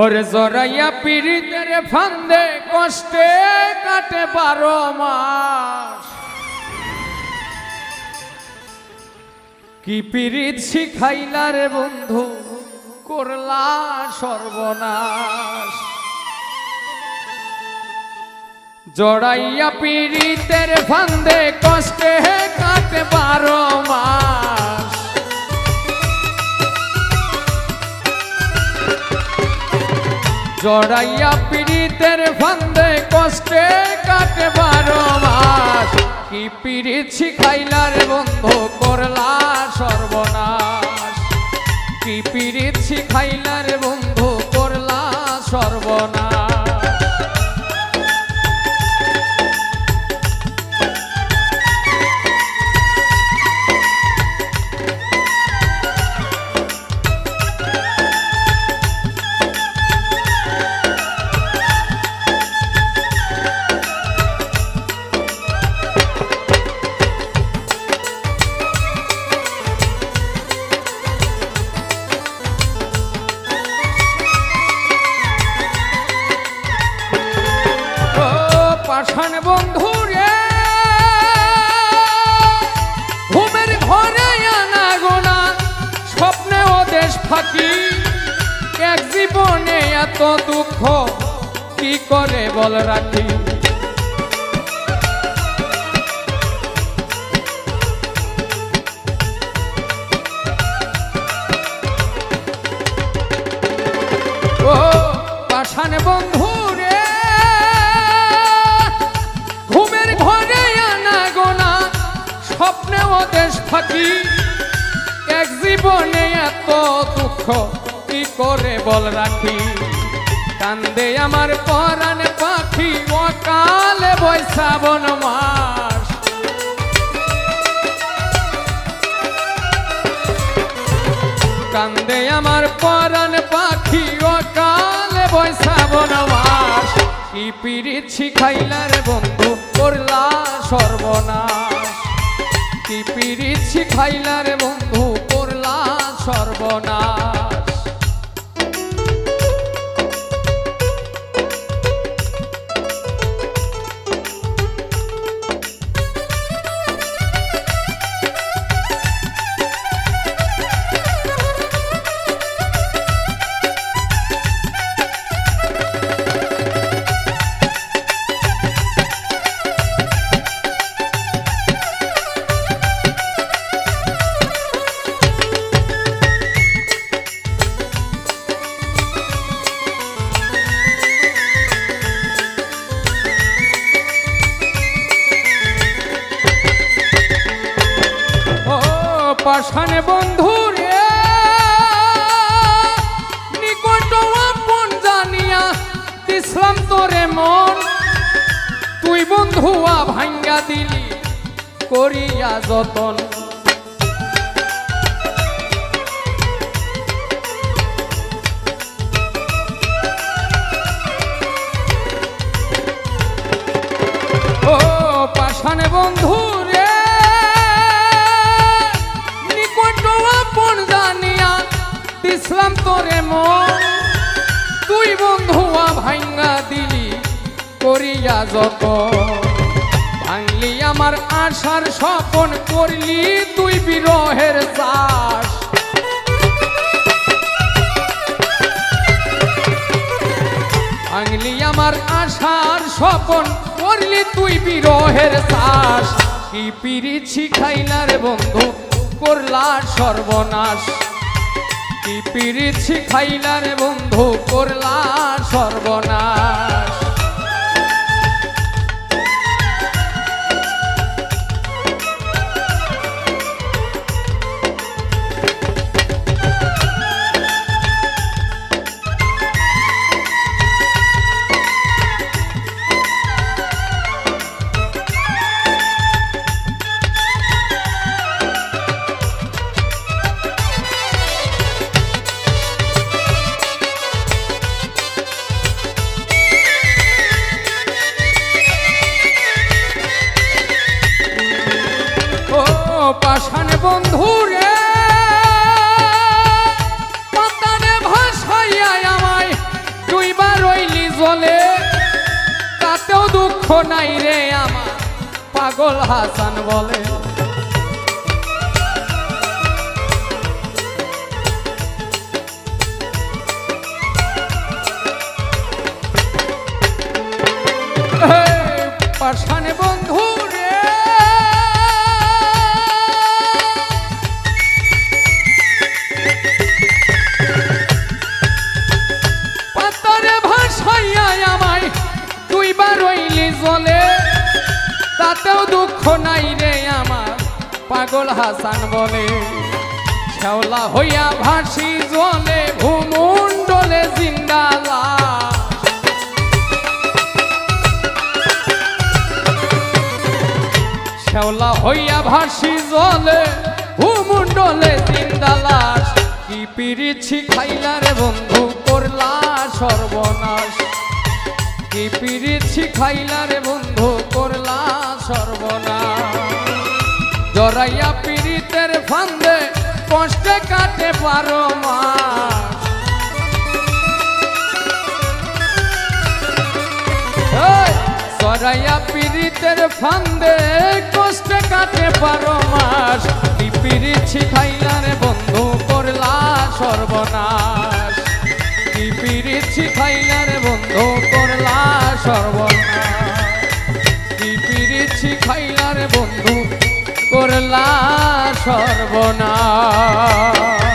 ওরে জরাইয়া পীড়িতের ফান্দে কষ্টে কাটে বারো মাস। কি পীড়িত শিখাইলা রে বন্ধু, করলা সর্বনাশ। জড়াইয়া পীড়িতের ফান্দে কষ্টে কাটে বারো জড়াইয়া পীড়িতের ফান্দে কষ্টে কাটে বারো মাস। কি পীড়িত শিখাইলার বন্ধু, করলা সর্বনাশ। কি পীড়িত শিখাইলার বন্ধু, করলা সর্বনাশ। পাষাণ বন্ধু রে। ঘুমের ঘরে আনা গোনা, স্বপ্নে ও দেশ ফাঁকি। এক জীবনে এত দুঃখ, কি করে বল রাখি? ও পাষাণ বন্ধু স্বপ্নে ও দেশ ফাঁকি। এক জীবনে এত দুঃখ, কি করে বল রাখি? কান্দে আমার পরাণ পাখি, অকালে বৈশাবন মাস। কান্দে আমার পরাণ পাখি, অকালে বৈশাবন মাস। কি পিরিত শিখাইলার বন্ধু করলা সর্বনাশ। কি পিরিত শিখাইলার বন্ধু করলা সর্বনাশ। পাষাণ বন্ধু রে। নিকট আপন জানিয়া তোরে মন। তুই বন্ধুয়া ভাঙ্গা দিলি করিয়া যতন। ও পাষাণ বন্ধু দিসলাম তোরে মন। তুই বন্ধুয়া ভাঙ্গা দিলি করিয়া যত ভাঙলি আমার আশার স্বপন, করলি তুই বিরহের চাষ। ভাঙলি আমার আশার স্বপন, করলি তুই বিরহের চাষ। কি পিরিত শিখাইলার বন্ধু, করলা সর্বনাশ। কি পিড়িছি খাইলার বন্ধু করলা সর্বনাশ। পাশান বন্ধুরে, পাতানে ভাসাইয়া আমায় তুইবার রইলি জলে। তাতেও দুঃখ নাই রে আমার, পাগল হাসান বলে। পাষাণ বন্ধু তাতেও দুঃখ নাই রে আমার, পাগল হাসান বলে। শ্যাওলা হইয়া ভাসি জলে ভূমণ্ডলে জিন্দালা শ্যাওলা হইয়া ভাসি জলে ভূমণ্ডলে জিন্দালাস কি পিরিছি খাইলা রে বন্ধু করলা সর্বনাশ। কি পিরিছি খাইলা রে বন্ধু করলা সর্বনাশ। জরাইয়া পীড়িতের ফান্দে কষ্টে কাটে পারো এই, জরাইয়া পীড়িতের ফান্দে কষ্টে কাটে পারো মাস কি পিরিছি খাইলা রে বন্ধু করলা সর্বনাশ। কি পিরিছি খাইলা রে বন্ধু করলা সর্বনাশ। খাইলার বন্ধু করলা সর্বনাশ।